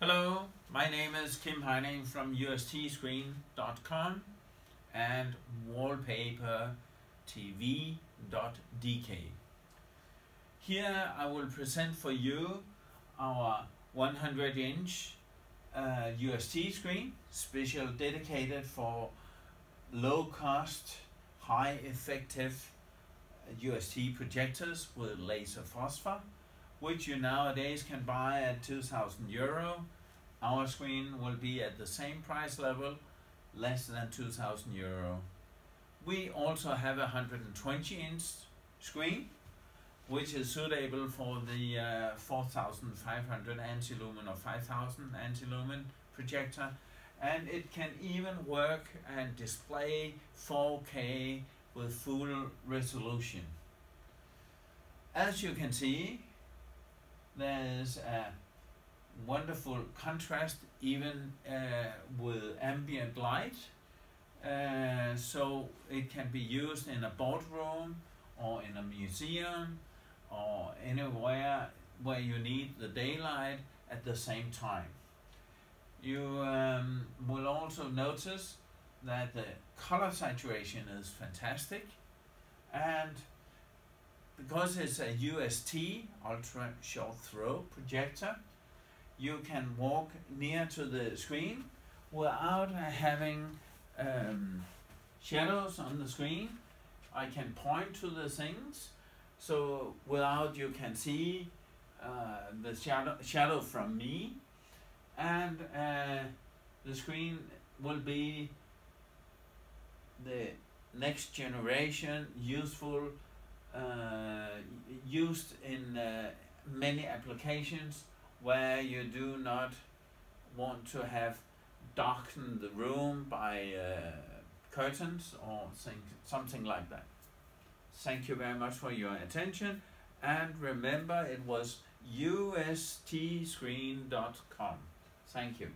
Hello, my name is Kim Heining from ustscreen.com and wallpapertv.dk. Here I will present for you our 100 inch uh, UST screen, special dedicated for low cost, high effective UST projectors with laser phosphor which you nowadays can buy at 2000 euro. Our screen will be at the same price level, less than 2000 euro. We also have a 120 inch screen, which is suitable for the uh, 4500 ANSI-lumen or 5000 ANSI-lumen projector and it can even work and display 4K with full resolution. As you can see, there's a wonderful contrast even uh, with ambient light. Uh, so it can be used in a boardroom or in a museum or anywhere where you need the daylight at the same time. You um, will also notice that the color saturation is fantastic and because it's a UST, ultra short throw projector, you can walk near to the screen without having um, shadows on the screen. I can point to the things, so without you can see uh, the shadow, shadow from me, and uh, the screen will be the next generation useful used in uh, many applications where you do not want to have darkened the room by uh, curtains or something like that. Thank you very much for your attention and remember it was ustscreen.com. Thank you.